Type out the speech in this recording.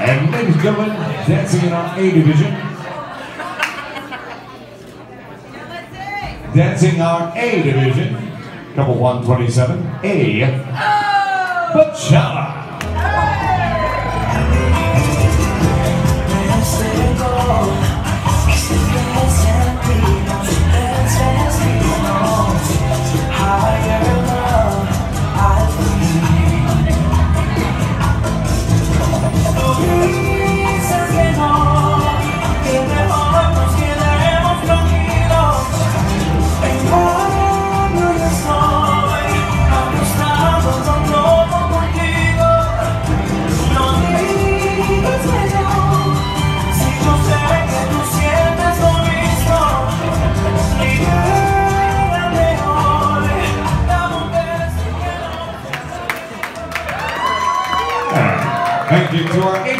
And ladies and gentlemen, dancing in our A division. Dancing our A division, couple 127, A. Oh! Bachala. Thank you. to our